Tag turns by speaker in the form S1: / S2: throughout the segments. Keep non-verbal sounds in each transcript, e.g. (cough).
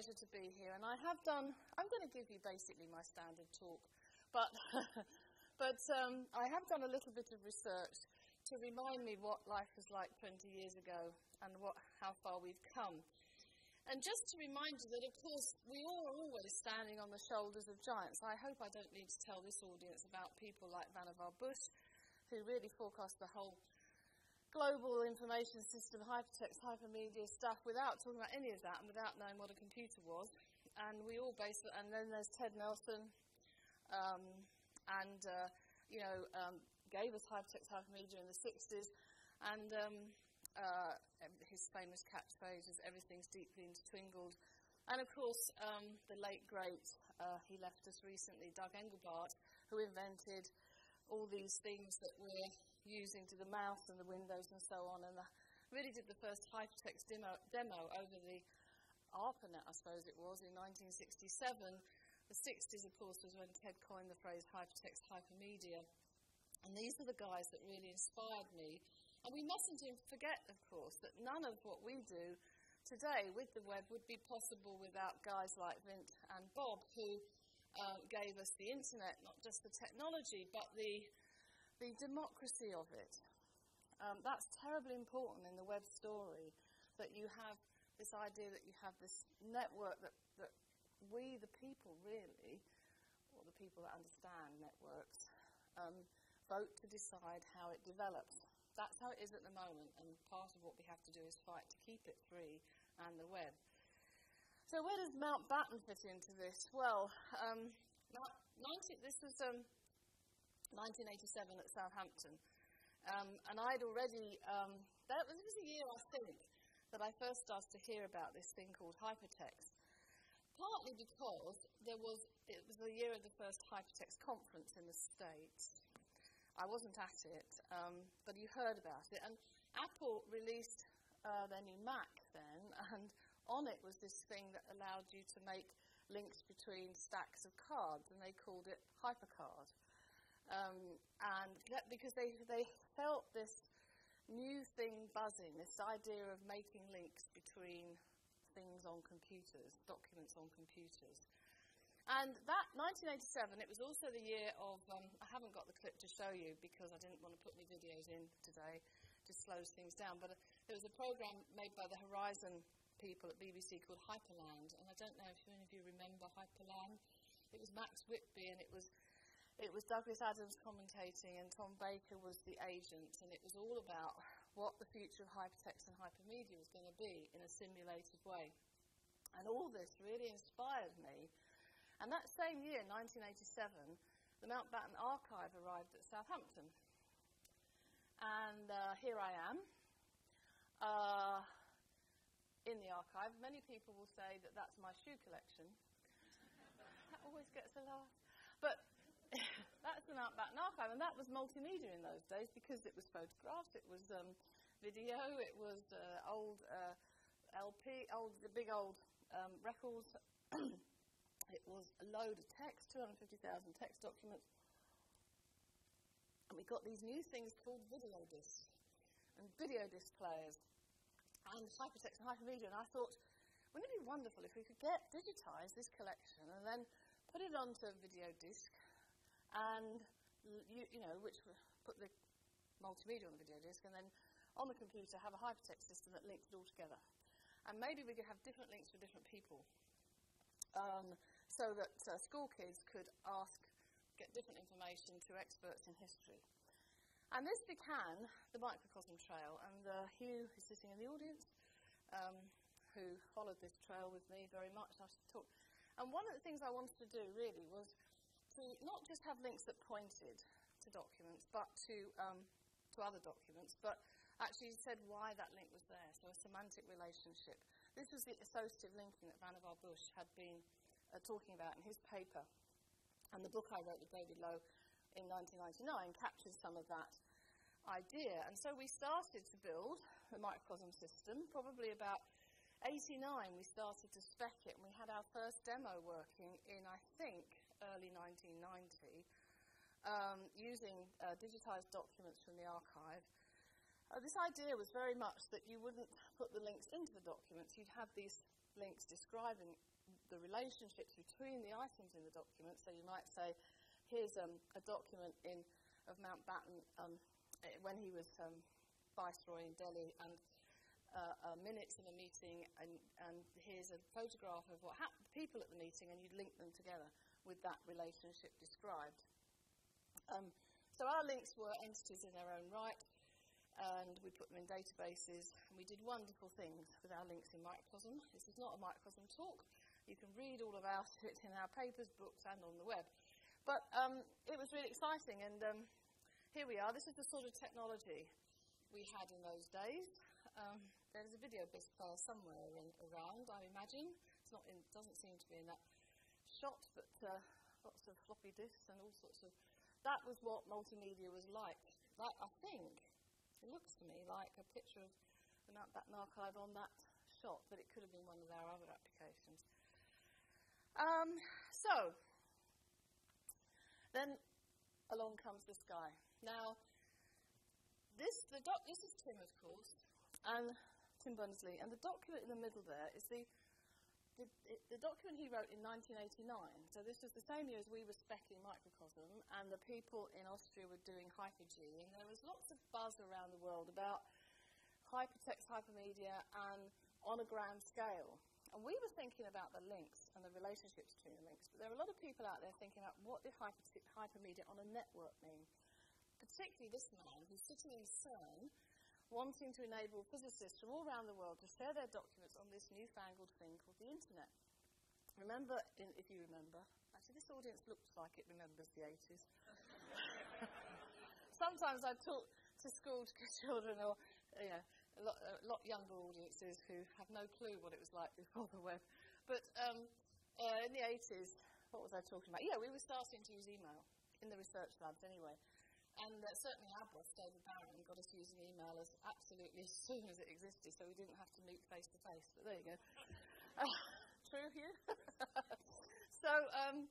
S1: pleasure to be here, and I have done. I'm going to give you basically my standard talk, but (laughs) but um, I have done a little bit of research to remind me what life was like 20 years ago and what how far we've come. And just to remind you that, of course, we all are always standing on the shoulders of giants. I hope I don't need to tell this audience about people like Vannevar Bush, who really forecast the whole global information system, hypertext, hypermedia stuff without talking about any of that and without knowing what a computer was. And we all base and then there's Ted Nelson, um, and, uh, you know, um, gave us hypertext, hypermedia in the 60s. And um, uh, his famous catchphrase is everything's deeply intertwined. And of course, um, the late great, uh, he left us recently, Doug Engelbart, who invented all these things that we're using to the mouse and the windows and so on, and the, really did the first hypertext demo, demo over the ARPANET, I suppose it was, in 1967. The 60s, of course, was when Ted coined the phrase hypertext hypermedia. And these are the guys that really inspired me and we mustn't forget, of course, that none of what we do today with the web would be possible without guys like Vint and Bob, who uh, gave us the internet, not just the technology, but the, the democracy of it. Um, that's terribly important in the web story, that you have this idea that you have this network that, that we, the people, really, or the people that understand networks, um, vote to decide how it develops that's how it is at the moment, and part of what we have to do is fight to keep it free and the web. So, where does Mountbatten fit into this? Well, um, 19, this was um, 1987 at Southampton, um, and I'd already, um, that was, was a year, I think, that I first started to hear about this thing called hypertext. Partly because there was, it was the year of the first hypertext conference in the States, I wasn't at it, um, but you heard about it. And Apple released uh, their new Mac then, (laughs) and on it was this thing that allowed you to make links between stacks of cards, and they called it HyperCard. Um, and because they, they felt this new thing buzzing, this idea of making links between things on computers, documents on computers. And that 1987, it was also the year of. Um, I haven't got the clip to show you because I didn't want to put any videos in today, just slows things down. But uh, there was a program made by the Horizon people at BBC called Hyperland, and I don't know if any of you remember Hyperland. It was Max Whitby, and it was it was Douglas Adams commentating, and Tom Baker was the agent, and it was all about what the future of hypertext and hypermedia was going to be in a simulated way. And all this really inspired me and that same year, 1987, the Mountbatten Archive arrived at Southampton. And uh, here I am uh, in the archive. Many people will say that that's my shoe collection. (laughs) that always gets a laugh. But that's the Mountbatten Archive, and that was multimedia in those days because it was photographs, it was um, video, it was uh, old uh, LP, old the big old um, records. (coughs) It was a load of text, 250,000 text documents. And we got these new things called video discs and video disc players and hypertext and hypermedia. And I thought, wouldn't it be wonderful if we could get digitize this collection and then put it onto a video disc and, you, you know, which put the multimedia on the video disc and then on the computer have a hypertext system that links it all together. And maybe we could have different links for different people. Um, so that uh, school kids could ask, get different information to experts in history. And this began the microcosm trail, and uh, Hugh, who's sitting in the audience, um, who followed this trail with me very much, I talk. And one of the things I wanted to do really was to not just have links that pointed to documents, but to um, to other documents, but actually said why that link was there. So a semantic relationship. This was the associative linking that Vannevar Bush had been uh, talking about in his paper. And the book I wrote with David Lowe in 1999 captures some of that idea. And so we started to build the microcosm system. Probably about 89, we started to spec it, and we had our first demo working in, I think, early 1990, um, using uh, digitized documents from the archive. Uh, this idea was very much that you wouldn't put the links into the documents, you'd have these links describing the relationships between the items in the document. So you might say, here's um, a document in of Mountbatten um, eh, when he was um, viceroy in Delhi, and uh, uh, minutes in a meeting, and, and here's a photograph of what happened, people at the meeting, and you'd link them together with that relationship described. Um, so our links were entities in their own right, and we put them in databases, and we did wonderful things with our links in Microcosm. This is not a Microcosm talk. You can read all about (laughs) it in our papers, books, and on the web. But um, it was really exciting, and um, here we are. This is the sort of technology we had in those days. Um, there's a video file somewhere in, around, I imagine. It's not in, doesn't seem to be in that shot, but uh, lots of floppy disks and all sorts of. That was what multimedia was like. That I think it looks to me like a picture of the Mountbatten archive on that shot, but it could have been one of our other applications. Um, so then along comes this guy. Now, this, the doc, this is Tim, of course, and Tim Berners-Lee, and the document in the middle there is the, the, document he wrote in 1989. So this was the same year as we were specking microcosm, and the people in Austria were doing Hyper-G, and there was lots of buzz around the world about hypertext, hypermedia, and on a grand scale. And we were thinking about the links and the relationships between the links, but there are a lot of people out there thinking about what did hyper hypermedia on a network mean? Particularly this man who's sitting in CERN wanting to enable physicists from all around the world to share their documents on this newfangled thing called the internet. Remember, in, if you remember, actually this audience looks like it remembers the 80s. (laughs) Sometimes I talk to school (laughs) children or, you know, a lot, a lot, younger audiences who have no clue what it was like before the web. But um, uh, in the 80s, what was I talking about? Yeah, we were starting to use email in the research labs anyway. And uh, certainly our boss, David Barron, got us using email as absolutely as (laughs) soon as it existed, so we didn't have to meet face to face. But there you go. Uh, (laughs) true, Hugh? (laughs) so, um,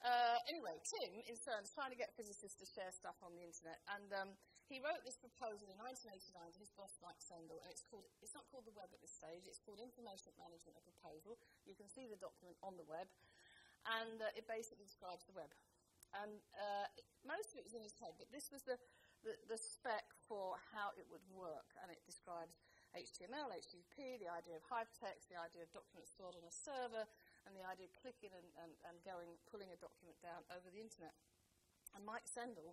S1: uh, anyway, Tim in CERN is trying to get physicists to share stuff on the internet, and um, he wrote this proposal in 1989 to his boss Mike Sendall, and it's called it's not called the web at this stage. It's called Information Management a Proposal. You can see the document on the web, and uh, it basically describes the web. And uh, most of it was in his head, but this was the, the, the spec for how it would work, and it describes HTML, HTTP, the idea of hypertext, the idea of documents stored on a server, and the idea of clicking and, and, and going, pulling a document down over the internet. And Mike Sendall,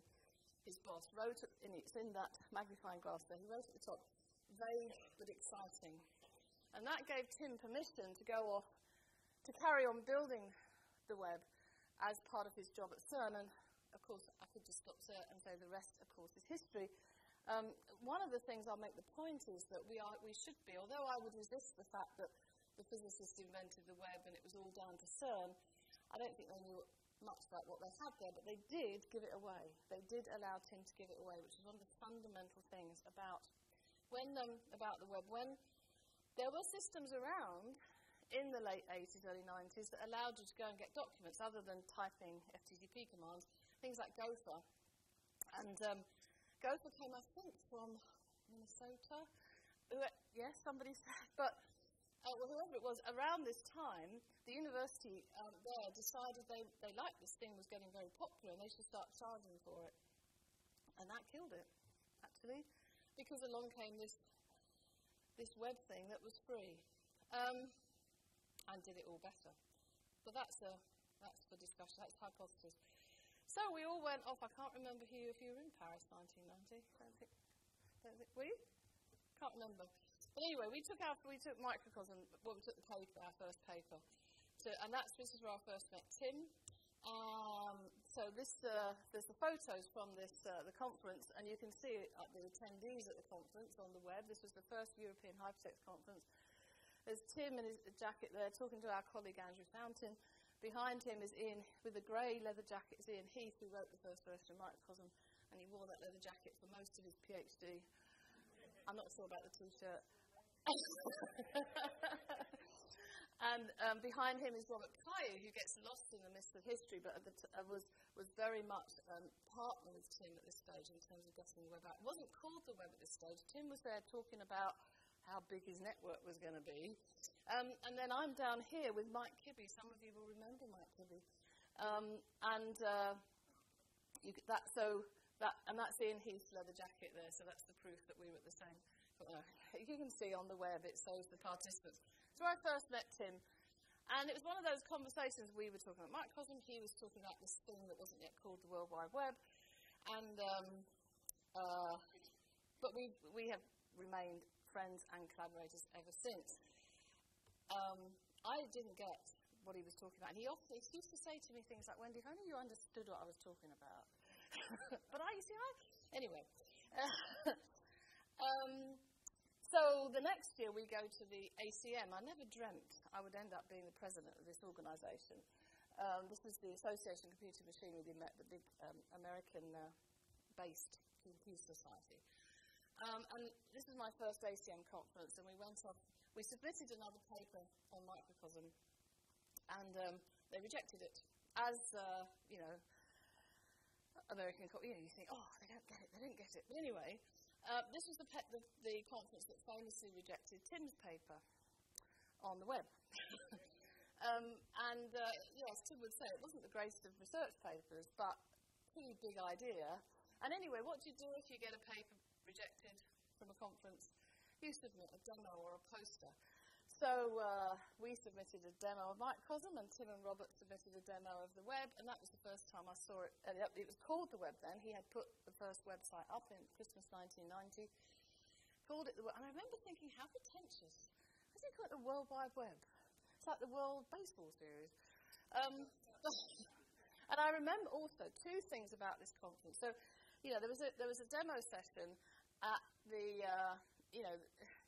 S1: his boss, wrote, in, it's in that magnifying glass there, he wrote at the top, vague but exciting. And that gave Tim permission to go off to carry on building the web as part of his job at CERN. And of course, I could just stop there and say the rest, of course, is history. Um, one of the things I'll make the point is that we, are, we should be, although I would resist the fact that the physicists invented the web and it was all down to CERN. I don't think they knew much about what they had there, but they did give it away. They did allow Tim to give it away, which is one of the fundamental things about when um, about the web. When there were systems around in the late 80s, early 90s that allowed you to go and get documents other than typing FTP commands, things like Gopher. And um, Gopher came, I think, from Minnesota. Yes, somebody (laughs) said, but uh, well, whoever it was, around this time, the university um, there decided they, they liked this thing was getting very popular and they should start charging for it. And that killed it, actually, because along came this, this web thing that was free um, and did it all better. But that's, a, that's for discussion, that's hypothesis. So we all went off. I can't remember who, if you were in Paris 1990. Don't think, don't think, were you? Can't remember. But anyway, we took our we took microcosm. Well, we took the paper, our first paper, and that's this is where I first met Tim. Um, so this uh, there's the photos from this uh, the conference, and you can see uh, the attendees at the conference on the web. This was the first European Hypertext conference. There's Tim in his jacket there talking to our colleague Andrew Fountain. Behind him is Ian with a grey leather jacket. Is Ian Heath who wrote the first version of Microcosm, and he wore that leather jacket for most of his PhD. I'm not sure about the T-shirt. (laughs) and um, behind him is Robert Cailliau, who gets lost in the mist of history, but t- uh, was, was very much um, partner with Tim at this stage in terms of getting the web out. It wasn't called the web at this stage. Tim was there talking about how big his network was going to be. Um, and then I'm down here with Mike Kibby. Some of you will remember Mike Kibby. Um, and uh, that, so that, and that's Ian Heath's leather jacket there, so that's the proof that we were at the same. Uh, you can see on the web, it shows the participants. So I first met Tim, and it was one of those conversations we were talking about microcosm. He was talking about this thing that wasn't yet called the World Wide Web, and um, uh, but we we have remained friends and collaborators ever since. Um, I didn't get what he was talking about. And he often he used to say to me things like, Wendy, if only you understood what I was talking about. (laughs) but I, you see, I, anyway. (laughs) um, so the next year we go to the ACM. I never dreamt I would end up being the president of this organisation. Um, this is the Association of Computer Machinery, the, the big um, American-based uh, computer society. Um, and this was my first ACM conference, and we went off. We submitted another paper on microcosm, and um, they rejected it as uh, you know American, you know, you think, oh, they don't get it, they didn't get it. But anyway, uh, this was the, the, the, conference that famously rejected Tim's paper on the web. (laughs) um, and uh, yes, Tim would say it wasn't the greatest of research papers, but pretty big idea. And anyway, what do you do if you get a paper rejected from a conference? You submit a demo or a poster. So uh, we submitted a demo of Microcosm, and Tim and Robert submitted a demo of the web, and that was the first time I saw it. Uh, it was called the web then. He had put the first website up in Christmas 1990, called it the web. And I remember thinking, how pretentious. Has he called the World Wide Web? It's like the World Baseball Series. Um, (laughs) and I remember also two things about this conference. So, you know, there was a, there was a demo session at the, uh, you know,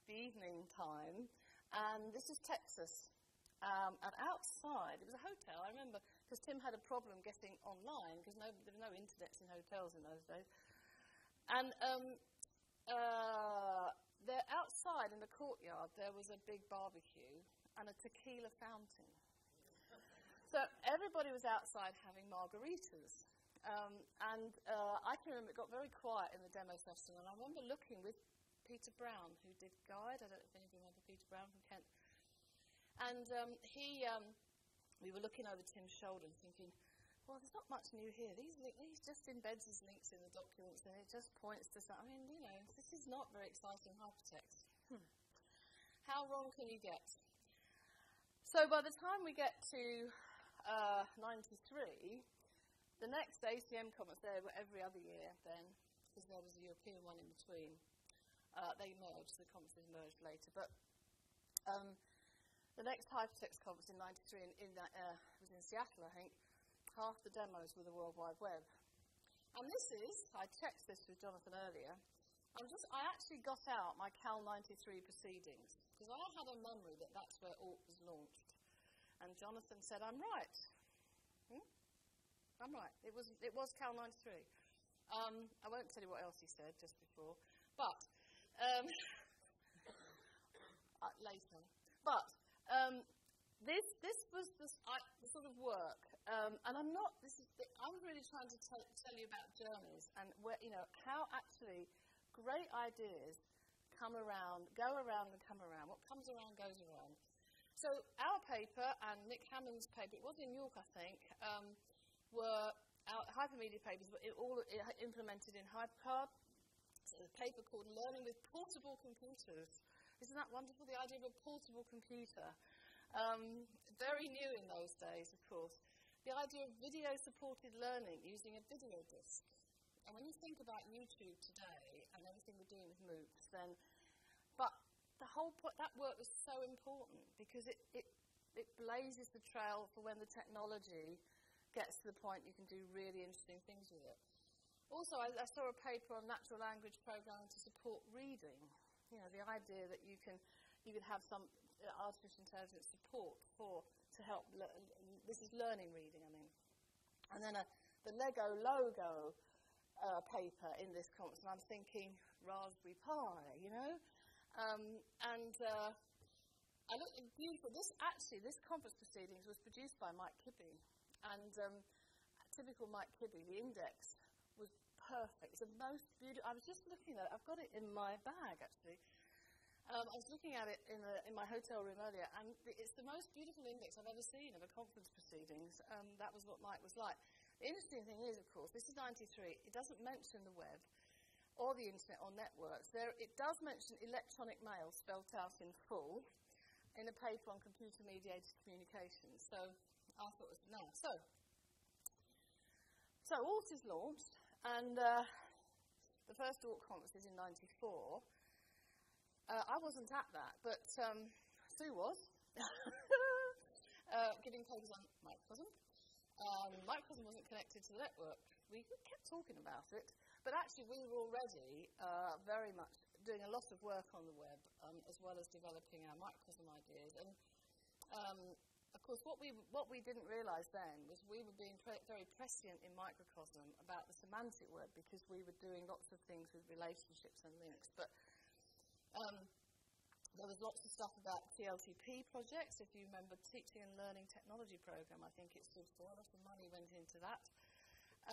S1: the evening time and this is Texas. Um, and outside, it was a hotel, I remember, because Tim had a problem getting online, because no, there were no internets in hotels in those days. And um, uh, there, outside in the courtyard, there was a big barbecue and a tequila fountain. So everybody was outside having margaritas. Um, and uh, I can remember it got very quiet in the demo session, and I remember looking with Peter Brown, who did Guide. I don't know if anybody of remember Peter Brown from Kent. And um, he, um, we were looking over Tim's shoulder and thinking, well, there's not much new here. These just embeds his links in the documents and it just points to something. I mean, you know, this is not very exciting hypertext. Hmm. How wrong can you get? So by the time we get to uh, 93, the next ACM conference there were every other year then, because there was a European one in between. Uh, they merged, the conferences merged later. But um, the next Hypertext conference in 93 in, in that, uh, was in Seattle, I think. Half the demos were the World Wide Web. And this is, I checked this with Jonathan earlier, I'm just, I actually got out my Cal 93 proceedings because I had a memory that that's where ALT was launched. And Jonathan said, I'm right. I'm right. It was, it was Cal 93. Um, I won't tell you what else he said just before. But um, (laughs) uh, later. But um, this, this was this, the sort of work, um, and I'm not. This is. The, I'm really trying to tell, tell you about journeys and where you know how actually great ideas come around, go around, and come around. What comes around goes around. So our paper and Nick Hammond's paper, it was in York, I think, um, were hypermedia papers, but all implemented in HyperCard a paper called Learning with Portable Computers. Isn't that wonderful, the idea of a portable computer? Um, very new in those days, of course. The idea of video supported learning using a video disc. And when you think about YouTube today and everything we're doing with MOOCs, then, but the whole point, that work was so important because it, it, it blazes the trail for when the technology gets to the point you can do really interesting things with it. Also, I, I, saw a paper on natural language programming to support reading. You know, the idea that you can you can have some uh, artificial intelligence support for to help. This is learning reading, I mean. And then a, the Lego logo uh, paper in this conference, and I'm thinking Raspberry Pi, you know. Um, and uh, I looked beautiful. This actually, this conference proceedings was produced by Mike Kibby, and um, typical Mike Kibby, the index was perfect. It's the most beautiful. I was just looking at it. I've got it in my bag, actually. Um, I was looking at it in, a, in my hotel room earlier, and it's the most beautiful index I've ever seen of a conference proceedings. Um, that was what Mike was like. The interesting thing is, of course, this is 93. It doesn't mention the web or the internet or networks. There, it does mention electronic mail spelt out in full in a paper on computer mediated communication. So I thought it was now. So, so ALT is launched, and uh, the first ALT conference is in 94. Uh, I wasn't at that, but um, Sue was, (laughs) uh, giving papers on microcosm. Um, microcosm wasn't connected to the network. We kept talking about it, but actually we were already uh, very much doing a lot of work on the web, um, as well as developing our microcosm ideas. And um, of course, what we what we didn't realise then was we were being pre- very prescient in microcosm about the semantic web because we were doing lots of things with relationships and links, but um, there was lots of stuff about TLTP projects. If you remember, Teaching and Learning Technology Program, I think it stood for. A lot of money went into that.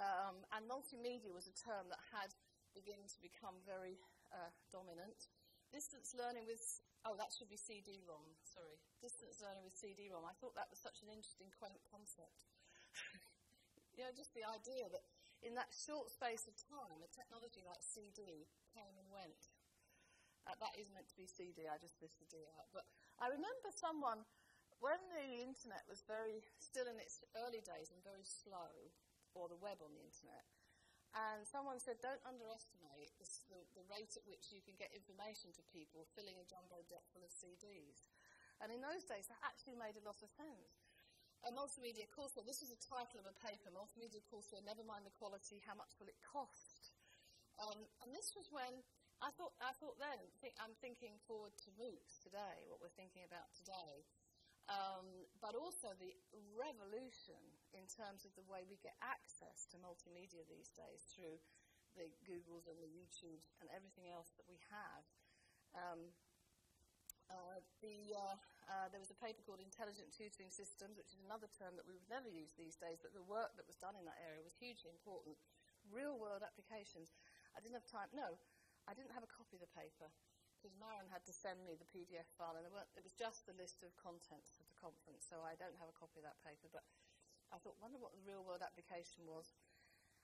S1: Um, and multimedia was a term that had begun to become very uh, dominant. Distance learning with, oh, that should be CD-ROM, sorry. Distance learning with CD-ROM. I thought that was such an interesting, quaint concept. (laughs) you know, just the idea that in that short space of time, a technology like CD came and went. Uh, that is meant to be CD, I just listed D out. But I remember someone, when the internet was very, still in its early days and very slow, or the web on the internet, and someone said, don't underestimate this, the, the, rate at which you can get information to people filling a jumbo deck full of CDs. And in those days, that actually made a lot of sense. A multimedia courseware, this was a title of a paper, multimedia courseware, never mind the quality, how much will it cost? Um, and this was when I thought, I thought then, I'm thinking forward to MOOCs today, what we're thinking about today, um, but also the revolution in terms of the way we get access to multimedia these days through the Googles and the YouTubes and everything else that we have. Um, uh, the, uh, uh, there was a paper called Intelligent Tutoring Systems, which is another term that we would never use these days, but the work that was done in that area was hugely important. Real world applications. I didn't have time. No, I didn't have a copy of the paper because Myron had to send me the PDF file, and it was just the list of contents of the conference, so I don't have a copy of that paper. But I thought, wonder what the real world application was.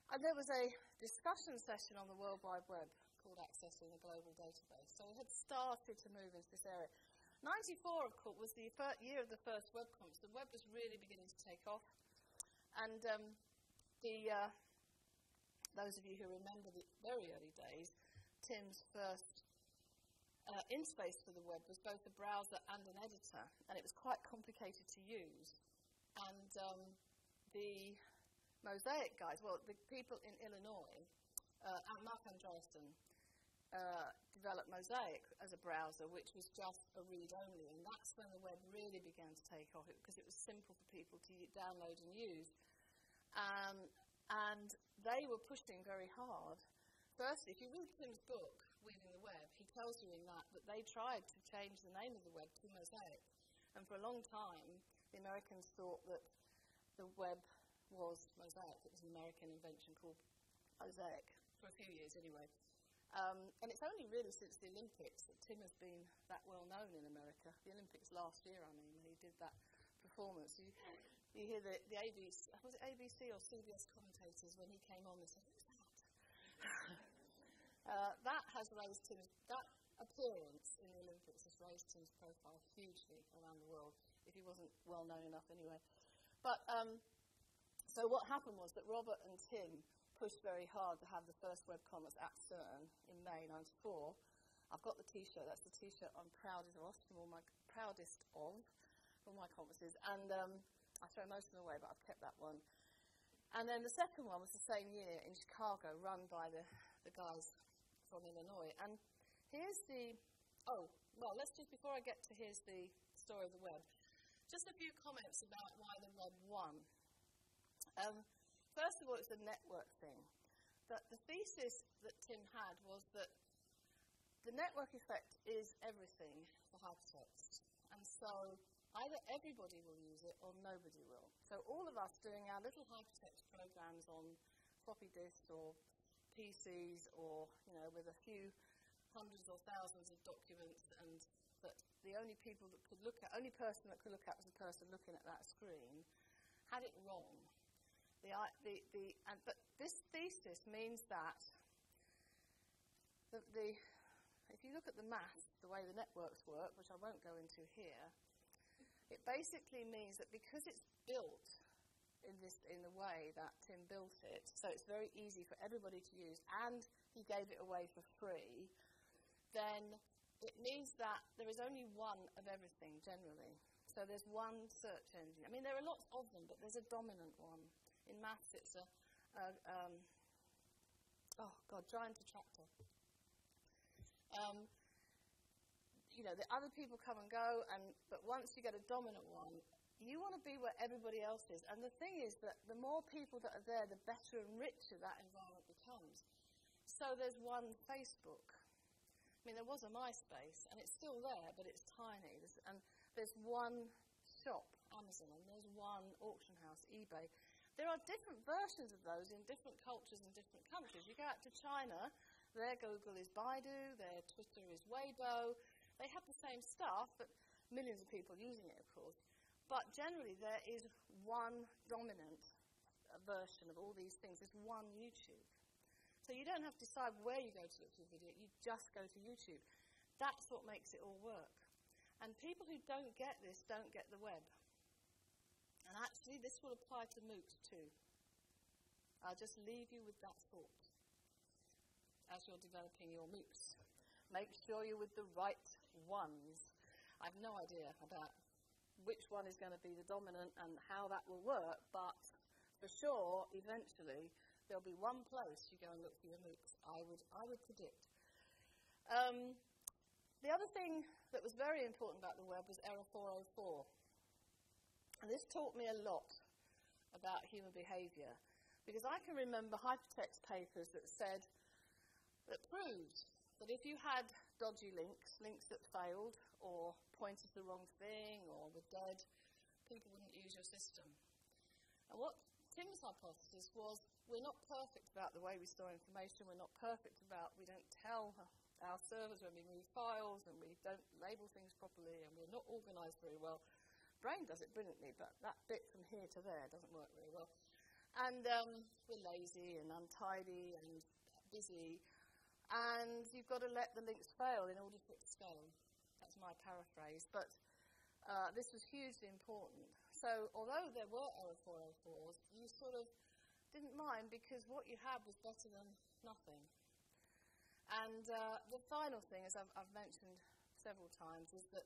S1: And there was a discussion session on the World Wide Web called Accessing the Global Database. So we had started to move into this area. 94, of course, was the year of the first web conference. The web was really beginning to take off. And um, the, uh, those of you who remember the very early days, Tim's first uh, interface for the web was both a browser and an editor, and it was quite complicated to use. And um, the Mosaic guys, well, the people in Illinois, uh, Marc Andreessen, uh, developed Mosaic as a browser, which was just a read only, and that's when the web really began to take off because it was simple for people to download and use. Um, and they were pushing very hard Firstly, if you read Tim's book, Weaving the Web, tells you in that that they tried to change the name of the web to Mosaic. And for a long time, the Americans thought that the web was Mosaic. It was an American invention called Mosaic, for a few years anyway. Um, and it's only really since the Olympics that Tim has been that well known in America. The Olympics last year, I mean, when he did that performance. You, you hear the, the ABC, was it ABC or CBS commentators when he came on, they said, (laughs) uh, that has raised Tim's, that appearance in the Olympics has raised Tim's profile hugely around the world, if he wasn't well known enough anyway. But, um, so what happened was that Robert and Tim pushed very hard to have the first web at CERN in May 94. I've got the T-shirt. That's the T-shirt I'm proudest of from all my proudest of from my conferences. And um, I throw most of them away, but I've kept that one. And then the second one was the same year in Chicago, run by the, the guys from Illinois. And here's the, oh, well, let's just, before I get to here's the story of the web, just a few comments about why the web won. Um, first of all, it's a network thing. That the thesis that Tim had was that the network effect is everything for hypertext. And so Either everybody will use it or nobody will. So all of us doing our little hypertext programs on floppy disks or PCs or, you know, with a few hundreds or thousands of documents, and that the only people that could look at, only person that could look at was the person looking at that screen, had it wrong. The, the, the, and, but this thesis means that the, the, if you look at the math, the way the networks work, which I won't go into here, it basically means that because it's built in this in the way that Tim built it, so it's very easy for everybody to use, and he gave it away for free, then it means that there is only one of everything generally. So there's one search engine. I mean, there are lots of them, but there's a dominant one. In maths, it's a, a um, oh god, giant attractor. Um, you know, the other people come and go, and but once you get a dominant one, you want to be where everybody else is. And the thing is that the more people that are there, the better and richer that environment becomes. So there's one Facebook. I mean, there was a MySpace, and it's still there, but it's tiny. There's, and there's one shop, Amazon, and there's one auction house, eBay. There are different versions of those in different cultures and different countries. You go out to China, their Google is Baidu, their Twitter is Weibo. They have the same stuff, but millions of people using it, of course. But generally, there is one dominant version of all these things. There's one YouTube. So you don't have to decide where you go to look for a video, you just go to YouTube. That's what makes it all work. And people who don't get this don't get the web. And actually, this will apply to MOOCs too. I'll just leave you with that thought as you're developing your MOOCs. Make sure you're with the right ones. I have no idea about which one is going to be the dominant and how that will work, but for sure, eventually, there'll be one place you go and look for your MOOCs, I would, I would predict. Um, the other thing that was very important about the web was error 404. And this taught me a lot about human behavior, because I can remember hypertext papers that said, that proved that if you had dodgy links, links that failed, or pointed the wrong thing, or were dead, people wouldn't use your system. And what Tim's hypothesis was we're not perfect about the way we store information, we're not perfect about, we don't tell our servers when we move files, and we don't label things properly, and we're not organized very well. Brain does it brilliantly, but that bit from here to there doesn't work very well. And um, we're lazy and untidy and busy, and you've got to let the links fail in order for it to scale. My paraphrase, but uh, this was hugely important. So, although there were error 404s, you sort of didn't mind because what you had was better than nothing. And uh, the final thing, as I've, I've, mentioned several times, is that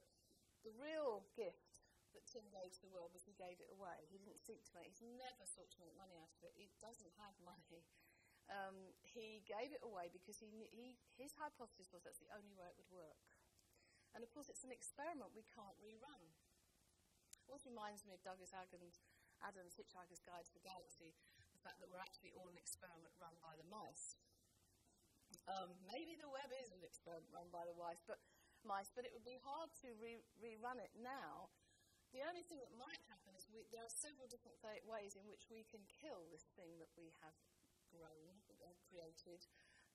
S1: the real gift that Tim gave to the world was he gave it away. He didn't seek to make, he's never sought to make money out of it. He doesn't have money um, he gave it away because he, he, his hypothesis was that's the only way it would work. And of course, it's an experiment we can't rerun. It also reminds me of Douglas Adams, Adams' Hitchhiker's Guide to the Galaxy, the fact that we're actually all an experiment run by the mice. Um, maybe the web is an experiment run by the mice, but, mice, but it would be hard to re- rerun it now. The only thing that might happen is we, there are several different th- ways in which we can kill this thing that we have grown and created.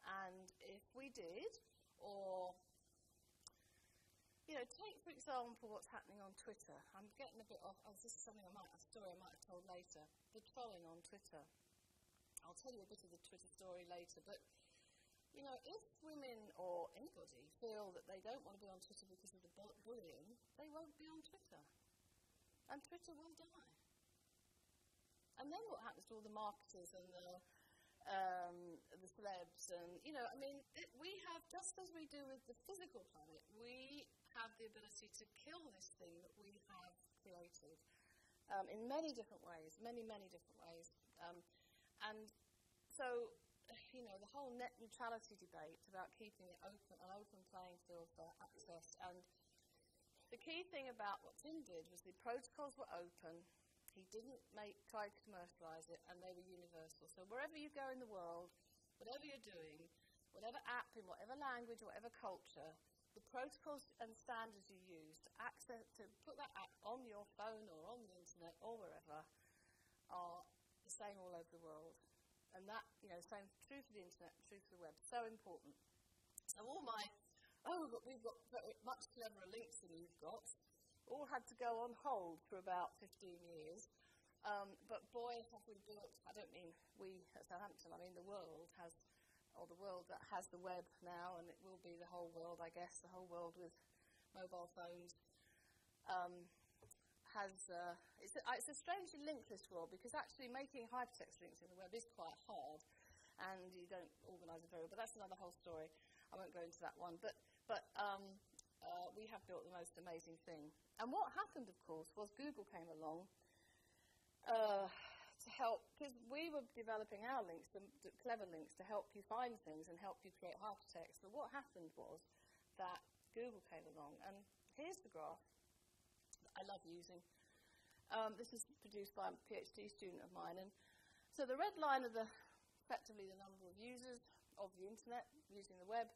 S1: And if we did, or you know, take for example what's happening on Twitter. I'm getting a bit off. Oh, this is something I might, a story I might have told later. The trolling on Twitter. I'll tell you a bit of the Twitter story later. But you know, if women or anybody feel that they don't want to be on Twitter because of the bullying, they won't be on Twitter, and Twitter will die. And then what happens to all the marketers and the um, the celebs, and you know, I mean, it, we have just as we do with the physical planet, we have the ability to kill this thing that we have created um, in many different ways, many, many different ways. Um, and so, (sighs) you know, the whole net neutrality debate about keeping it open, an open playing field for access. And the key thing about what Tim did was the protocols were open, he didn't make, try to commercialize it, and they were universal. So wherever you go in the world, whatever you're doing, whatever app, in whatever language, whatever culture, the protocols and standards you use to access to put that app on your phone or on the internet or wherever are the same all over the world. And that, you know, same true for the internet, true for the web. So important. So all my, oh, but we've got much cleverer links than you've got, all had to go on hold for about 15 years. Um, but boy, have we built, I don't mean we at Southampton, I mean the world has, or the world that has the web now, and it will be the whole world, I guess, the whole world with mobile phones. Um, has uh, it's, a, it's a strangely linkless world because actually making hypertext links in the web is quite hard, and you don't organise it very well. But that's another whole story. I won't go into that one. But but um, uh, we have built the most amazing thing. And what happened, of course, was Google came along uh, to help because we were developing our links, the, the clever links, to help you find things and help you create hypertext. But what happened was that Google came along, and here's the graph I love using. Um, this is produced by a PhD student of mine. And so the red line are the, effectively the number of users of the internet using the web.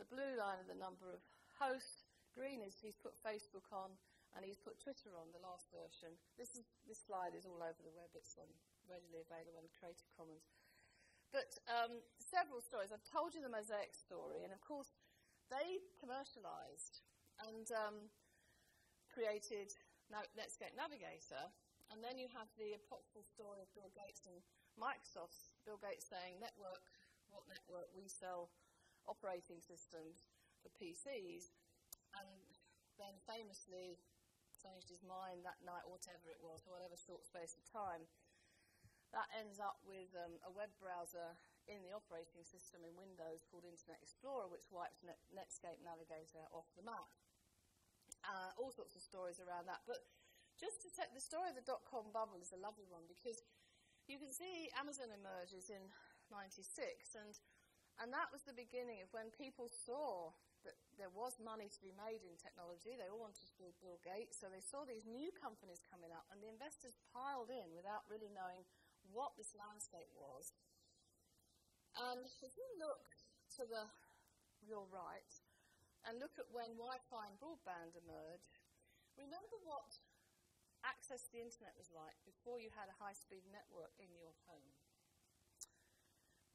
S1: The blue line are the number of hosts. Green is he's put Facebook on, and he's put Twitter on, the last version. This, is, this slide is all over the web. It's um, readily available on Creative Commons. But um, several stories. I've told you the Mosaic story, and of course, they commercialized. And um, created Netscape Navigator, and then you have the apocryphal story of Bill Gates and Microsoft's Bill Gates saying, "Network, what network? We sell operating systems for PCs," and then famously changed his mind that night, or whatever it was, for whatever short space of time. That ends up with um, a web browser in the operating system in Windows called Internet Explorer, which wipes Net- Netscape Navigator off the map uh, all sorts of stories around that. But just to take the story of the dot com bubble is a lovely one because you can see Amazon emerges in 96, and, and that was the beginning of when people saw that there was money to be made in technology. They all wanted to be Bill Gates, so they saw these new companies coming up, and the investors piled in without really knowing what this landscape was. And if you look to the your right, and look at when Wi Fi and broadband emerged, remember what access to the internet was like before you had a high speed network in your home.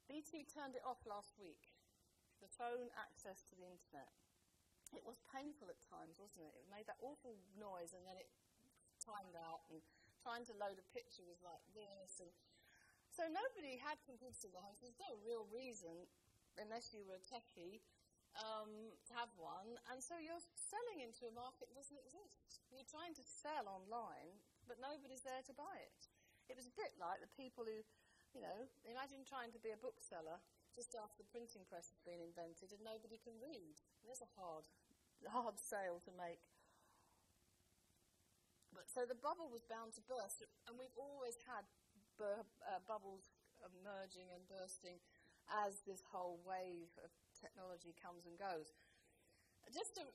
S1: BT turned it off last week, the phone access to the internet. It was painful at times, wasn't it? It made that awful noise and then it timed out, and trying to load a picture was like this. And so nobody had computers in the house. There's no real reason, unless you were a techie, um, to have one, and so you're selling into a market that doesn't exist. You're trying to sell online, but nobody's there to buy it. It was a bit like the people who, you know, imagine trying to be a bookseller just after the printing press has been invented and nobody can read. There's a hard, hard sale to make. But so the bubble was bound to burst, and we've always had bur- uh, bubbles emerging and bursting as this whole wave of technology comes and goes. Just to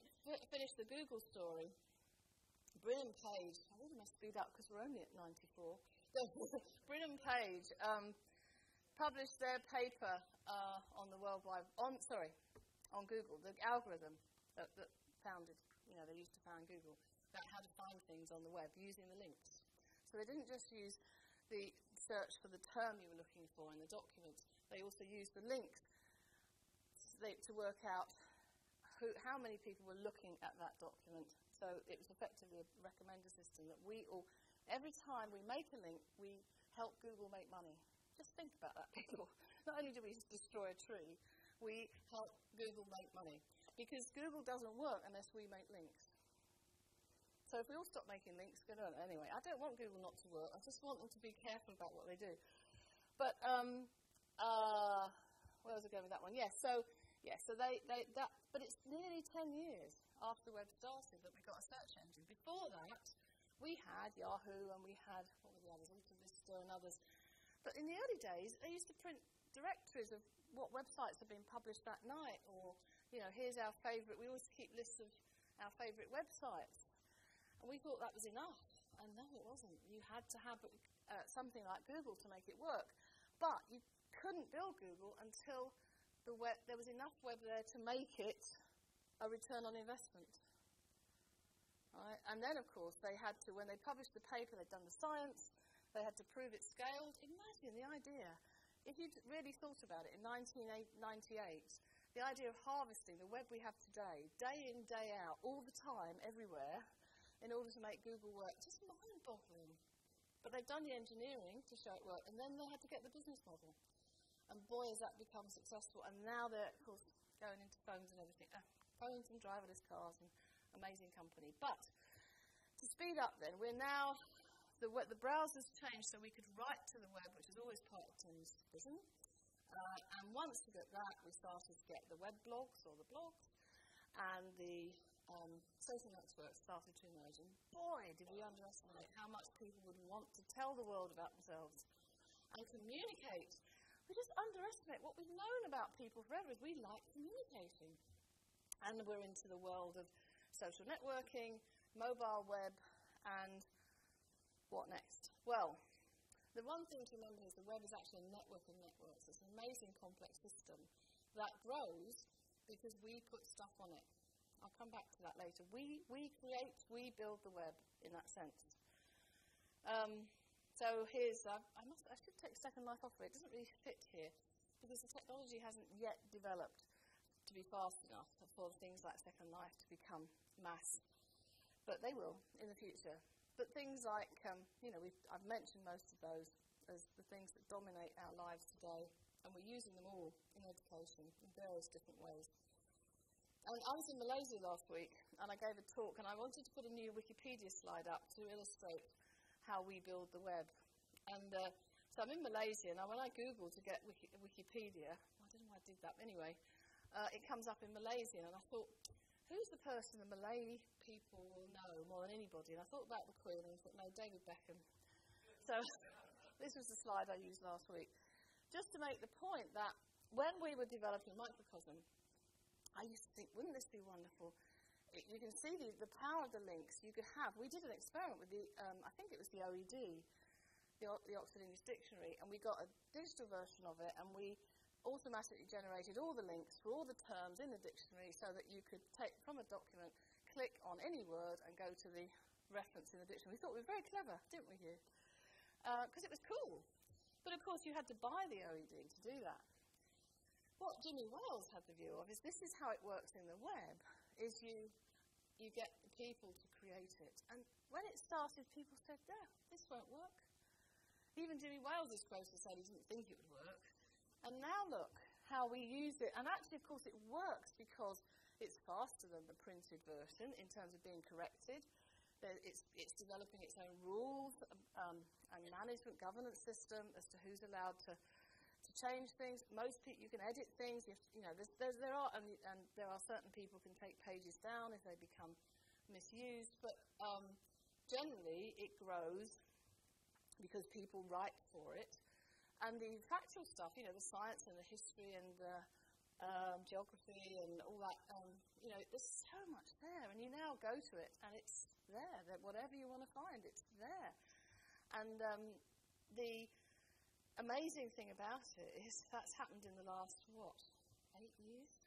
S1: finish the Google story, Brin and Page, I really must speed up because we're only at 94. (laughs) Brin and Page um, published their paper uh, on the worldwide, on sorry, on Google, the algorithm that, that founded, you know, they used to found Google, about how to find things on the web using the links. So they didn't just use the search for the term you were looking for in the document, they also used the links to work out who, how many people were looking at that document. So it was effectively a recommender system that we all, every time we make a link, we help Google make money. Just think about that, (laughs) people. Not only do we destroy a tree, we help Google make money. Because Google doesn't work unless we make links. So if we all stop making links, good on. Anyway, I don't want Google not to work. I just want them to be careful about what they do. But um, uh, where was I going with that one? Yes. Yeah, so yeah, so they, they that, but it's nearly 10 years after the web started that we got a search engine. Before that, we had Yahoo and we had, what were the others, AltaVista and others. But in the early days, they used to print directories of what websites had been published that night, or, you know, here's our favourite, we always keep lists of our favourite websites. And we thought that was enough. And no, it wasn't. You had to have uh, something like Google to make it work. But you couldn't build Google until the web, there was enough web there to make it a return on investment. Right? And then, of course, they had to, when they published the paper, they'd done the science, they had to prove it scaled. Imagine the idea. If you'd really thought about it, in 1998, the idea of harvesting the web we have today, day in, day out, all the time, everywhere, in order to make Google work, just mind boggling. But they've done the engineering to show it work, and then they had to get the business model. And boy, has that become successful. And now they're, of course, going into phones and everything. Uh, phones and driverless cars and amazing company. But to speed up, then, we're now, the, the browser's changed so we could write to the web, which is always part of Tim's vision. Uh, and once we got that, we started to get the web blogs or the blogs, and the um, social networks started to emerge. And boy, did we underestimate how much people would want to tell the world about themselves and communicate. We just underestimate what we've known about people forever is we like communicating. And we're into the world of social networking, mobile web, and what next? Well, the one thing to remember is the web is actually a network of networks. It's an amazing complex system that grows because we put stuff on it. I'll come back to that later. We, we create, we build the web in that sense. Um, so here's, uh, I, must, I should take Second Life off of it. It doesn't really fit here because the technology hasn't yet developed to be fast enough for things like Second Life to become mass. But they will in the future. But things like, um, you know, I've mentioned most of those as the things that dominate our lives today, and we're using them all in education in various different ways. And I was in Malaysia last week and I gave a talk and I wanted to put a new Wikipedia slide up to illustrate how we build the web. And uh, so I'm in Malaysia and when I Google to get Wiki- Wikipedia, I don't know why I did that anyway, uh, it comes up in Malaysian and I thought, who's the person in Malay people will know more than anybody? And I thought about the Queen and I thought, no, David Beckham. So (laughs) this was the slide I used last week. Just to make the point that when we were developing Microcosm, I used to think, wouldn't this be wonderful? It, you can see the, the power of the links you could have. We did an experiment with the, um, I think it was the OED, the, the Oxford English Dictionary, and we got a digital version of it, and we automatically generated all the links for all the terms in the dictionary so that you could take from a document, click on any word, and go to the reference in the dictionary. We thought we were very clever, didn't we, Hugh? Because uh, it was cool. But of course, you had to buy the OED to do that what Jimmy Wales had the view of is this is how it works in the web, is you, you get people to create it. And when it started, people said, yeah, this won't work. Even Jimmy Wales is supposed to say he didn't think it would work. And now look how we use it. And actually, of course, it works because it's faster than the printed version in terms of being corrected. It's, it's developing its own rules um, and management governance system as to who's allowed to change things. Most people, you can edit things. You, you know, there's, there's, there are, and, and, there are certain people can take pages down if they become misused. But um, generally, it grows because people write for it. And the factual stuff, you know, the science and the history and the um, geography and all that, um, you know, there's so much there. And you now go to it and it's there. That whatever you want to find, it's there. And um, the amazing thing about it is that's happened in the last, what, eight years?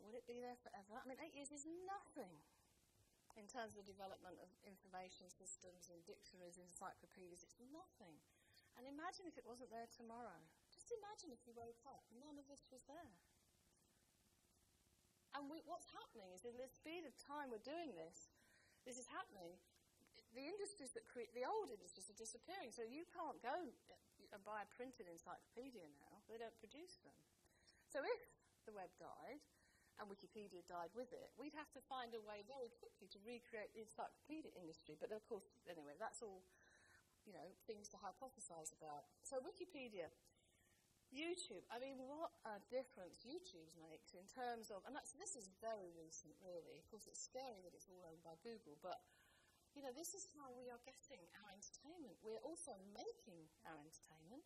S1: Will it be there forever? I mean, eight years is nothing in terms of the development of information systems and dictionaries and encyclopedias. It's nothing. And imagine if it wasn't there tomorrow. Just imagine if you woke up, none of this was there. And we, what's happening is in the speed of time we're doing this, this is happening. The industries that create, the old industries are disappearing. So you can't go uh, and buy a printed encyclopedia now. They don't produce them. So if the web died and Wikipedia died with it, we'd have to find a way very quickly to recreate the encyclopedia industry. But of course, anyway, that's all, you know, things to hypothesize about. So Wikipedia, YouTube, I mean, what a difference YouTube makes in terms of, and this is very recent, really. Of course, it's scary that it's all owned by Google, but you know, this is how we are getting our entertainment. We're also making our entertainment.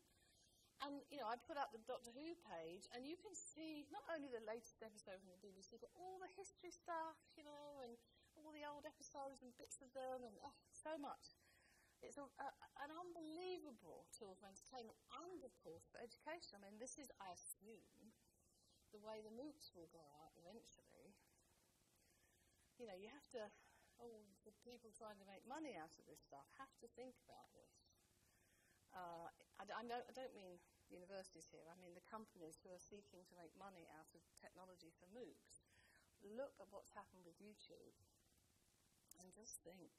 S1: And, you know, I put up the Doctor Who page, and you can see not only the latest episode from the BBC, but all the history stuff, you know, and all the old episodes and bits of them, and oh, so much. It's a, a, an unbelievable tool for entertainment and, of course, for education. I mean, this is, I assume, the way the MOOCs will go out eventually. You know, you have to oh, the people trying to make money out of this stuff have to think about this. Uh, I, I, don't, I, don't, mean universities here. I mean, the companies who are seeking to make money out of technology for MOOCs. Look at what's happened with YouTube and just think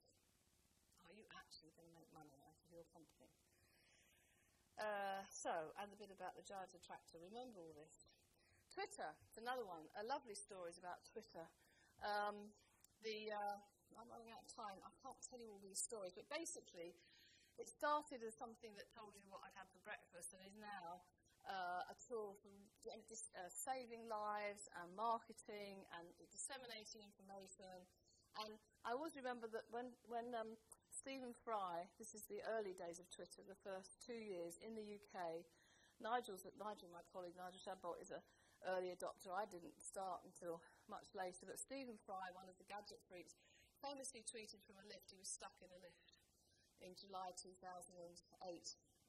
S1: are you actually going to make money out of your company? Uh, so, and the bit about the Giant Attractor, remember all this. Twitter, it's another one. A lovely story is about Twitter. Um, the, uh, I'm running out of time. I can't tell you all these stories, but basically, it started as something that told you what I'd had for breakfast and is now uh, a tool for uh, saving lives and marketing and disseminating information. And I always remember that when, when um, Stephen Fry, this is the early days of Twitter, the first two years in the UK, Nigel's, Nigel, my colleague, Nigel Shadbolt, is an early adopter. I didn't start until much later, but Stephen Fry, one of the gadget freaks, famously tweeted from a lift. He was stuck in a lift in July 2008,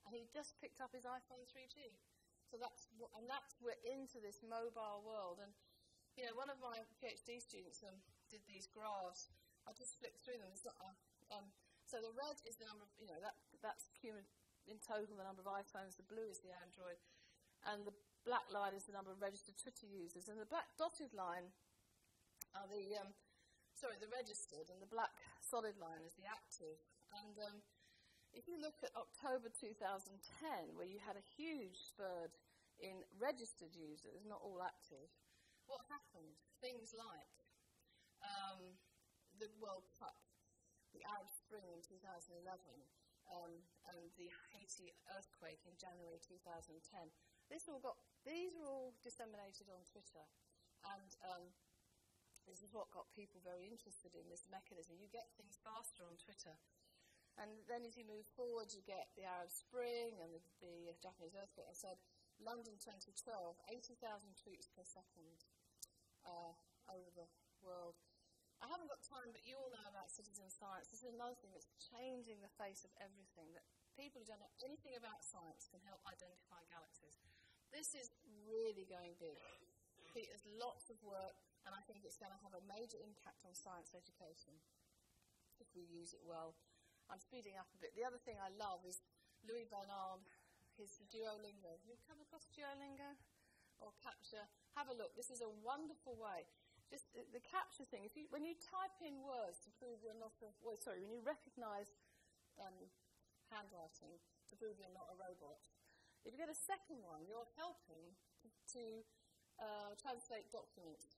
S1: and he just picked up his iPhone 3G. So that's and that's we're into this mobile world. And you know, one of my PhD students um, did these graphs. I just flicked through them. Not, uh, um, so the red is the number of you know that that's in total the number of iPhones. The blue is the Android, and the black line is the number of registered Twitter users, and the black dotted line are the um, sorry the registered, and the black solid line is the active. And um, if you look at October 2010, where you had a huge spurt in registered users, not all active, what happened? Things like um, the World Cup, the Arab Spring in 2011, um, and the Haiti earthquake in January 2010. This all got, these are all disseminated on Twitter. And um, this is what got people very interested in this mechanism. You get things faster on Twitter. And then as you move forward, you get the Arab Spring and the, the Japanese earthquake. I said London 2012, 80,000 tweets per second uh, over the world. I haven't got time, but you all know about citizen science. This is another thing that's changing the face of everything. That people who don't know anything about science can help identify galaxies. This is really going big. There's lots of work, and I think it's going to have a major impact on science education if we use it well. I'm speeding up a bit. The other thing I love is Luis von Ahn's Duolingo. Have you come across Duolingo? Or CAPTCHA? Have a look. This is a wonderful way. Just the, the CAPTCHA thing, if you, when you type in words to prove you're not a, well, sorry, when you recognize um, handwriting to prove you're not a robot, if you get a second one, you're helping to, to uh, translate documents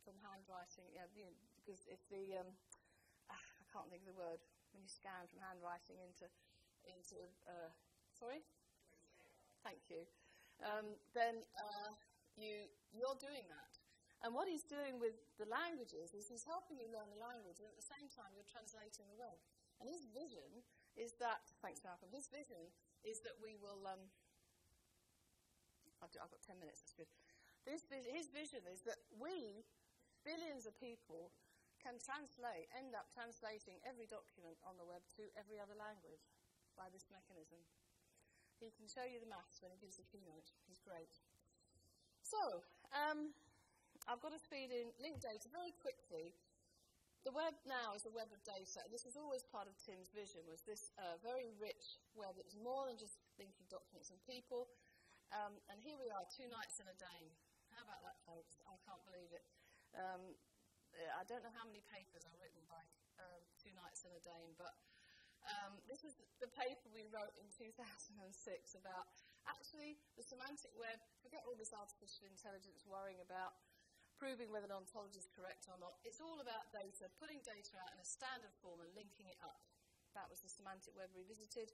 S1: from handwriting, you know, because if the, um, ah, I can't think of the word, when you scan from handwriting into, into uh, sorry? Thank you. Um, then uh, you, you're doing that. And what he's doing with the languages is he's helping you learn the language, and at the same time, you're translating the word. And his vision is that, thanks, Malcolm, his vision is that we will. Um, I've, got 10 minutes, that's good. This, his vision is that we, billions of people, can translate, end up translating every document on the web to every other language by this mechanism. He can show you the maths when he gives the keynote. He's great. So, um, I've got to speed in linked data very quickly. The web now is a web of data, and this was always part of Tim's vision, was this uh, very rich web that was more than just linking documents and people. Um, and here we are, two knights in a day. How about that, folks? I can't believe it. Um, I don't know how many papers are written by um, Two Knights in a Dame, but um, this is the paper we wrote in 2006 about actually the semantic web. Forget all this artificial intelligence worrying about proving whether an ontology is correct or not. It's all about data, putting data out in a standard form and linking it up. That was the semantic web revisited.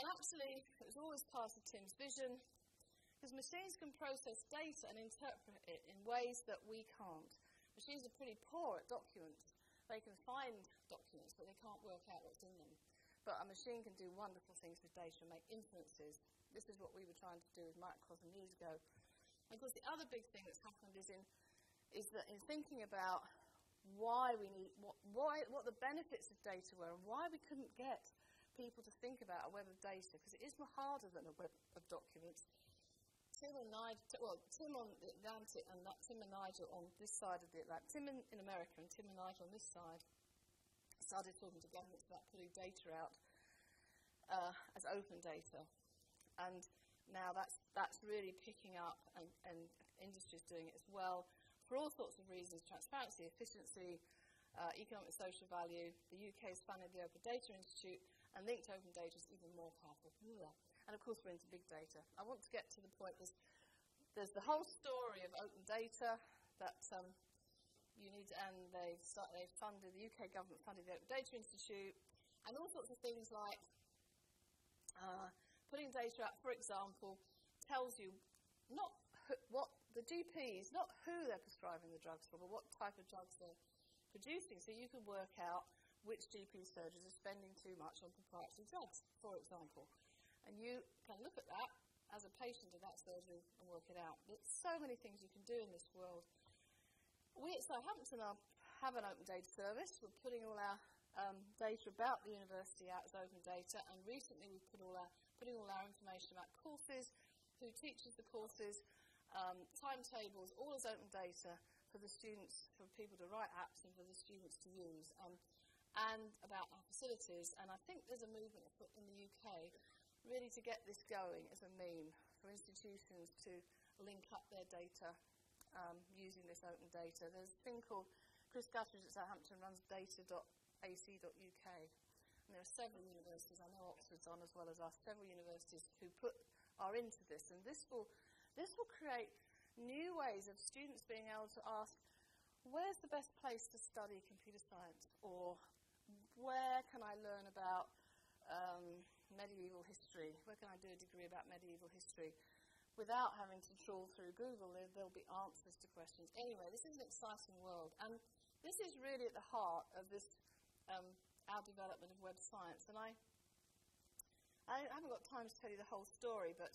S1: And actually, it was always part of Tim's vision, because machines can process data and interpret it in ways that we can't. Machines are pretty poor at documents. They can find documents, but they can't work out what's in them. But a machine can do wonderful things with data and make inferences. This is what we were trying to do with microcosm years ago. And of course, the other big thing that's happened is in is that in thinking about why we need what why what the benefits of data were and why we couldn't get people to think about a web of data because it is harder than a web of documents. Tim and Nigel, well, Tim on the Atlantic and Tim and Nigel on this side of the Atlantic, Tim in, in America and Tim and Nigel on this side, started talking to governments about putting data out uh, as open data. And now that's, that's really picking up, and, and industry's doing it as well, for all sorts of reasons transparency, efficiency, uh, economic social value. The UK has funded the Open Data Institute, and linked open data is even more powerful. And of course, we're into big data. I want to get to the point there's, there's the whole story of open data that um, you need, and they've, they've funded, the UK government funded the Open Data Institute, and all sorts of things like uh, putting data out, for example, tells you not what the GPs, not who they're prescribing the drugs for, but what type of drugs they're producing. So you can work out which GP surgeons are spending too much on proprietary drugs, for example. And you can look at that as a patient of that surgery and work it out. There's so many things you can do in this world. We at Southampton are, have an open data service. We're putting all our um, data about the university out as open data, and recently we've put all our putting all our information about courses, who teaches the courses, um, timetables, all as open data for the students, for people to write apps and for the students to use, um, and about our facilities. And I think there's a movement in the UK really to get this going as a meme for institutions to link up their data um, using this open data. There's a thing called Chris Gutteridge at Southampton runs data.ac.uk there are several universities, I know Oxford's on as well as us, several universities who put are into this, and this will this will create new ways of students being able to ask, where's the best place to study computer science, or where can I learn about um, medieval history? Where can I do a degree about medieval history? Without having to trawl through Google, there, there'll be answers to questions. Anyway, this is an exciting world, and this is really at the heart of this um, our development of web science. And I, I haven't got time to tell you the whole story, but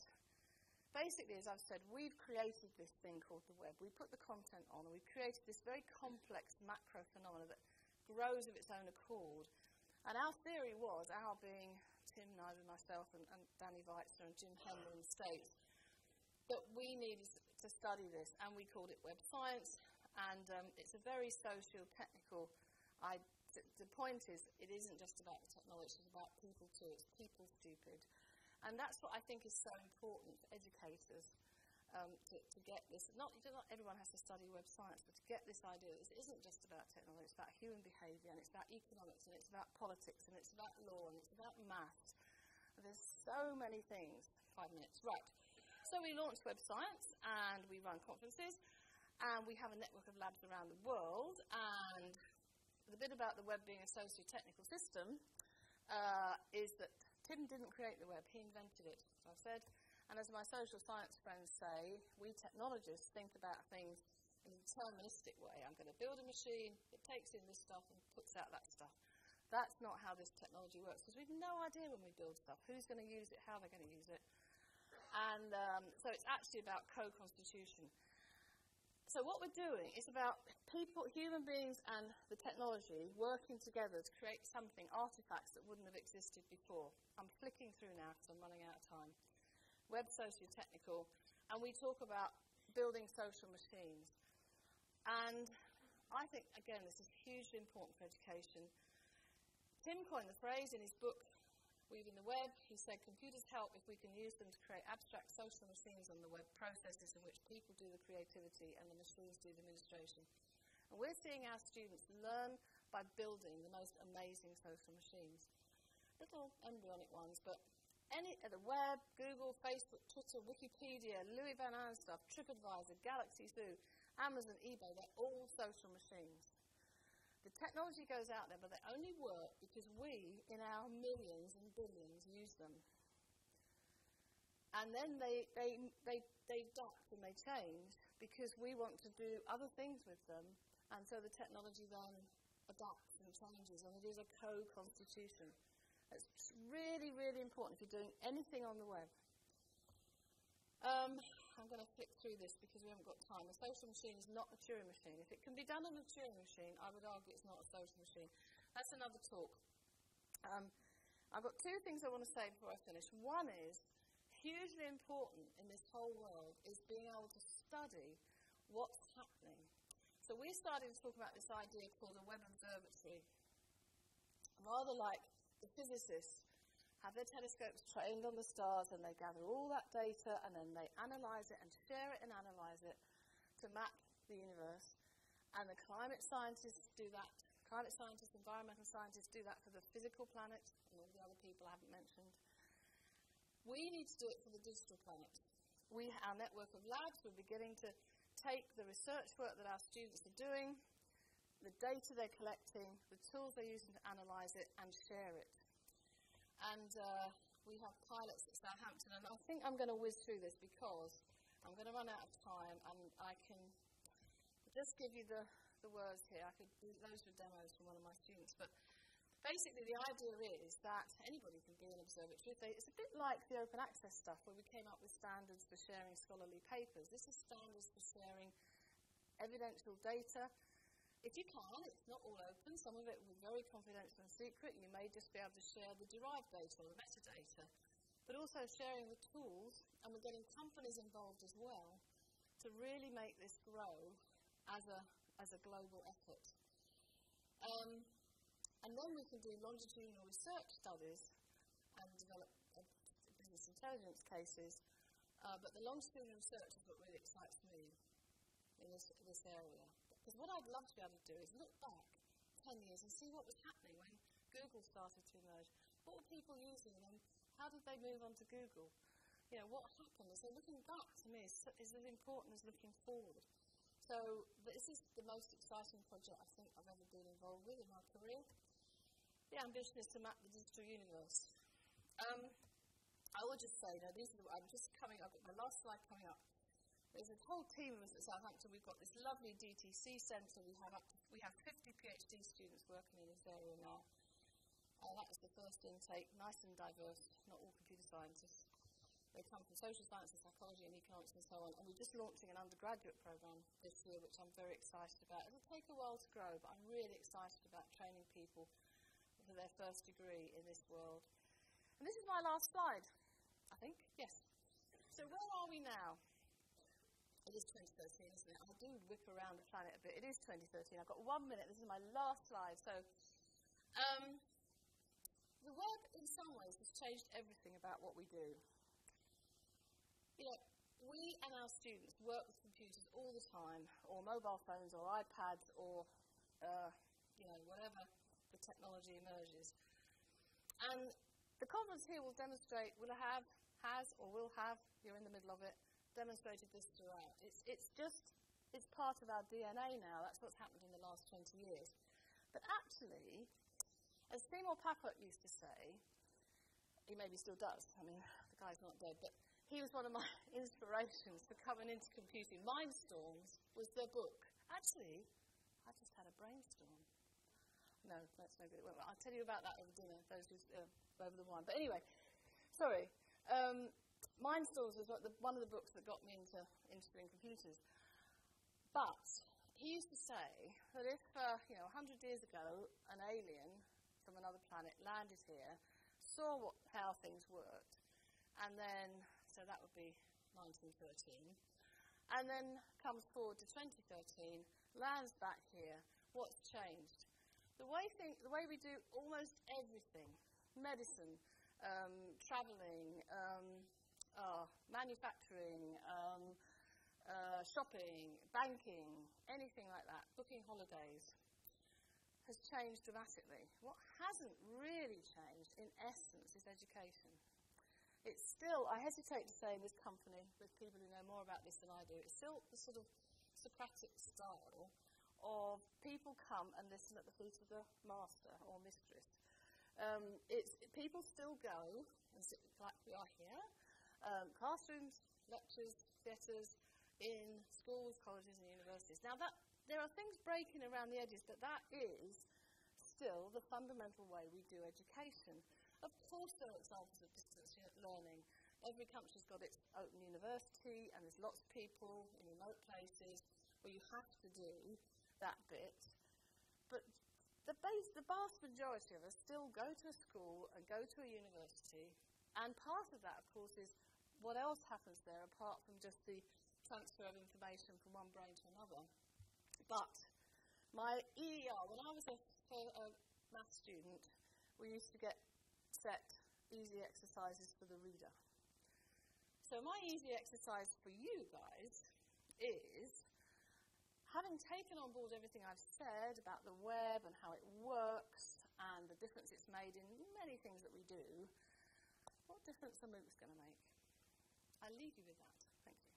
S1: basically, as I've said, we've created this thing called the web. We put the content on, and we've created this very complex macro phenomenon that grows of its own accord. And our theory was, our being Tim Nigel, myself, and, and Danny Weitzner and Jim Hendler the States, that we needed to study this, and we called it web science. And um, it's a very social, technical the point is, it isn't just about the technology, it's about people too. It's people stupid. And that's what I think is so important for educators um, to, to, get this. Not, not everyone has to study web science, but to get this idea that this isn't just about technology, it's about human behaviour, and it's about economics, and it's about politics, and it's about law, and it's about maths. There's so many things. Five minutes. Right. So we launched Web Science, and we run conferences, and we have a network of labs around the world, and the bit about the web being a socio-technical system uh, is that Tim didn't create the web, he invented it, as I've said. And as my social science friends say, we technologists think about things in a deterministic way. I'm going to build a machine it takes in this stuff and puts out that stuff. That's not how this technology works because we've no idea when we build stuff who's going to use it, how they're going to use it. And um, so it's actually about co constitution. So what we're doing is about people, human beings and the technology working together to create something, artifacts that wouldn't have existed before. I'm flicking through now because I'm running out of time. Web socio-technical, and we talk about building social machines. And I think, again, this is hugely important for education. Tim coined the phrase in his book, Weaving the web, he said computers help if we can use them to create abstract social machines on the web, processes in which people do the creativity and the machines do the administration. And we're seeing our students learn by building the most amazing social machines. Little embryonic ones, but any uh, the web, Google, Facebook, Twitter, Wikipedia, Luis von Ahn Stuff, TripAdvisor, Galaxy Zoo, Amazon, eBay, they're all social machines. The technology goes out there, but they only work because we, in our millions and billions, use them. And then they, they, they, they adapt and they change because we want to do other things with them. And so the technology then adapts and changes, and it is a co constitution. It's really, really important if you're doing anything on the web. Um, I'm going to flick through this because we haven't got time. A social machine is not a Turing machine. If it can be done on a Turing machine, I would argue it's not a social machine. That's another talk. Um, I've got two things I want to say before I finish. One is, hugely important in this whole world is being able to study what's happening. So we started to talk about this idea called a web observatory. Rather like the physicists have their telescopes trained on the stars, and they gather all that data, and then they analyze it and share it and analyze it to map the universe. And the climate scientists do that. Climate scientists, environmental scientists do that for the physical planet and all the other people I haven't mentioned. We need to do it for the digital planet. We, our network of labs, we're beginning to take the research work that our students are doing, the data they're collecting, the tools they're using to analyze it, and share it. And uh, we have pilots at Southampton, and I think I'm going to whiz through this because I'm going to run out of time, and I can just give you the, the words here. I could loads of demos from one of my students, but basically the idea is that anybody can be an observatory. They, it's a bit like the open access stuff where we came up with standards for sharing scholarly papers. This is standards for sharing evidential data. If you can, it's not all open. Some of it will be very confidential and secret. You may just be able to share the derived data or the metadata. But also sharing the tools, and we're getting companies involved as well to really make this grow as a, as a global effort. Um, and then we can do longitudinal research studies and develop uh, business intelligence cases. Uh, but the longitudinal research is what really excites me in this, this area. Because what I'd love to be able to do is look back 10 years and see what was happening when Google started to emerge. What were people using and how did they move on to Google? You know, what happened? So looking back to me is, as important as looking forward. So this is the most exciting project I think I've ever been involved with in my career. The ambition is to map the digital universe. Um, I will just say, now these are I'm just coming, got my last slide coming up. There's a whole team of us at Southampton. We've got this lovely DTC centre. We have up to, we have 50 PhD students working in this area now. Uh, that was the first intake, nice and diverse, not all computer scientists. They come from social sciences, psychology, and economics, and so on. And we're just launching an undergraduate program this year, which I'm very excited about. It'll take a while to grow, but I'm really excited about training people for their first degree in this world. And this is my last slide, I think. Yes. So where are we now? It is 2013, isn't it? I do whip around the planet a bit. It is 2013. I've got one minute. This is my last slide. So, um, the work, in some ways, has changed everything about what we do you know, we and our students work with computers all the time, or mobile phones, or iPads, or uh, you know whatever the technology emerges. And the conference here will demonstrate, will have, has, or will have. You're in the middle of it. Demonstrated this throughout. It's it's just it's part of our DNA now. That's what's happened in the last 20 years. But actually, as Seymour Papert used to say, he maybe still does. I mean, the guy's not dead, but he was one of my (laughs) inspirations for coming into computing. Mindstorms was the book. Actually, I just had a brainstorm. No, that's no good. I'll tell you about that over dinner, those who, uh, over the wine. But anyway, sorry. Um, Mindstorms was the, one of the books that got me into interested in computers. But he used to say that if, uh, you know, 100 years ago, an alien from another planet landed here, saw what, how things worked, and then so that would be 1913. And then comes forward to 2013, lands back here. What's changed? The way, think, the way we do almost everything medicine, um, traveling, um, uh, manufacturing, um, uh, shopping, banking, anything like that, booking holidays, has changed dramatically. What hasn't really changed, in essence, is education it's still, I hesitate to say in this company, with people who know more about this than I do, it's still the sort of Socratic style of people come and listen at the feet of the master or mistress. Um, it's, people still go and sit like we are here, um, classrooms, lectures, theatres, in schools, colleges, and universities. Now, that, there are things breaking around the edges, but that is still the fundamental way we do education. Of course, there are examples of distance learning. Every country's got its open university, and there's lots of people in remote places where you have to do that bit. But the, base, the vast majority of us still go to a school and go to a university, and part of that, of course, is what else happens there apart from just the transfer of information from one brain to another. But my EER, when I was a, a math student, we used to get set easy exercises for the reader. So, my easy exercise for you guys is having taken on board everything I've said about the web and how it works and the difference it's made in many things that we do, what difference are MOOCs going to make? I leave you with that. Thank you.